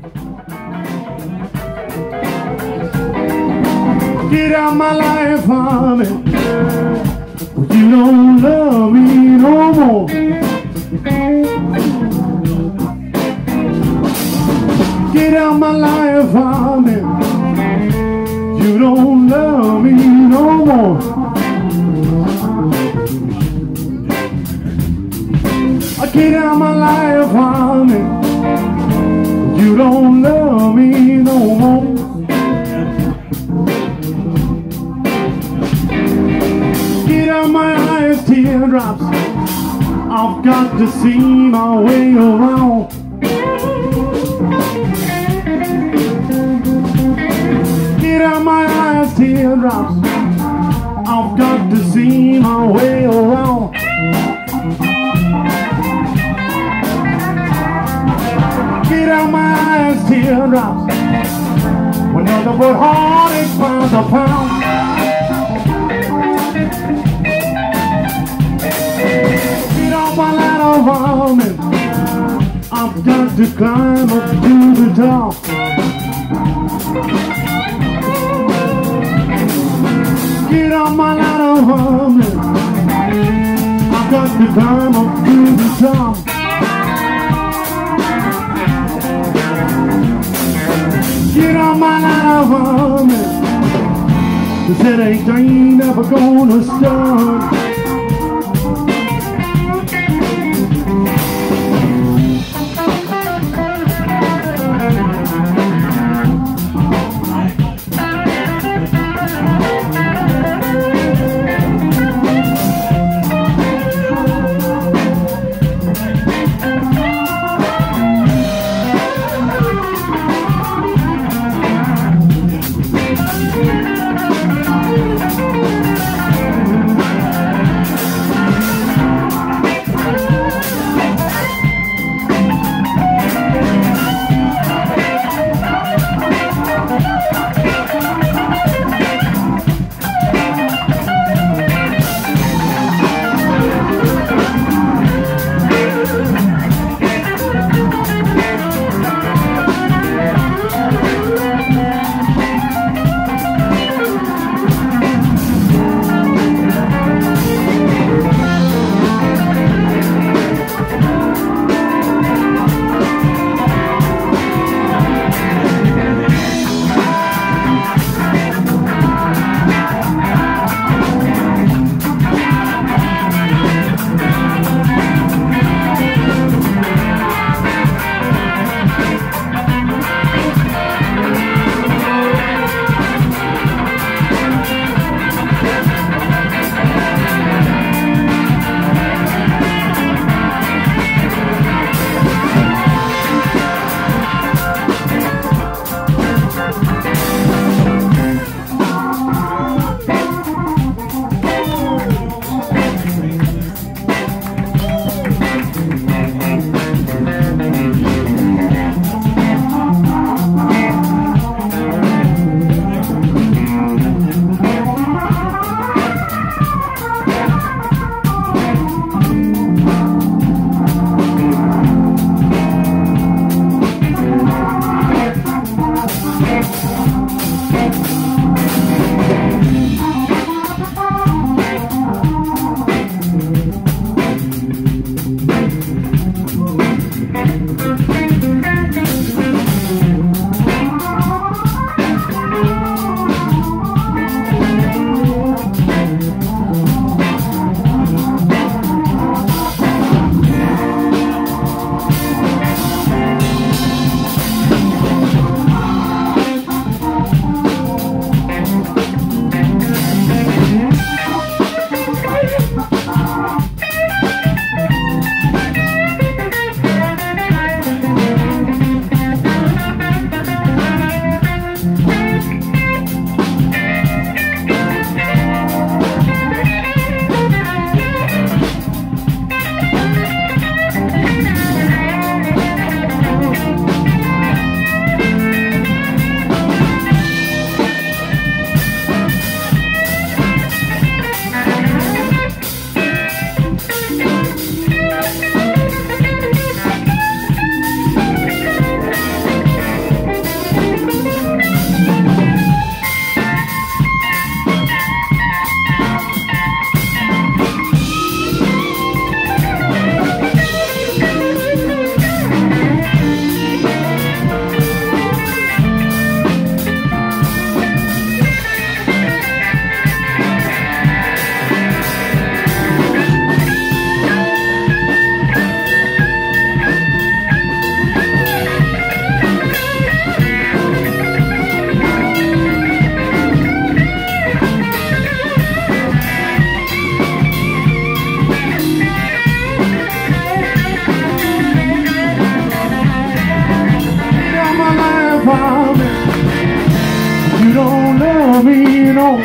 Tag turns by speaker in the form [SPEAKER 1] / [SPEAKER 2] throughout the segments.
[SPEAKER 1] Get out my life, honey. But you don't love me no more. Get out my life, honey. You don't love me no more. Get out my life, honey. Don't love me no more. Get out my eyes, teardrops. I've got to see my way around. Get out my eyes, teardrops. I've got to see my way around. Teardrops. When nothing but heartache pounds a pound. Get off my ladder, woman. I've got to climb up to the top. Get on my ladder, woman. I've got to climb up to the top. Get on my ladder, woman. Cause it ain't, ain't never gonna stop. No.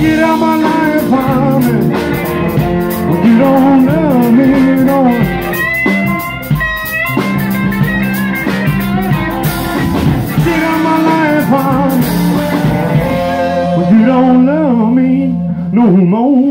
[SPEAKER 1] Get out my life, honey. You don't love me, no. Get out my life, honey. You don't love me no more.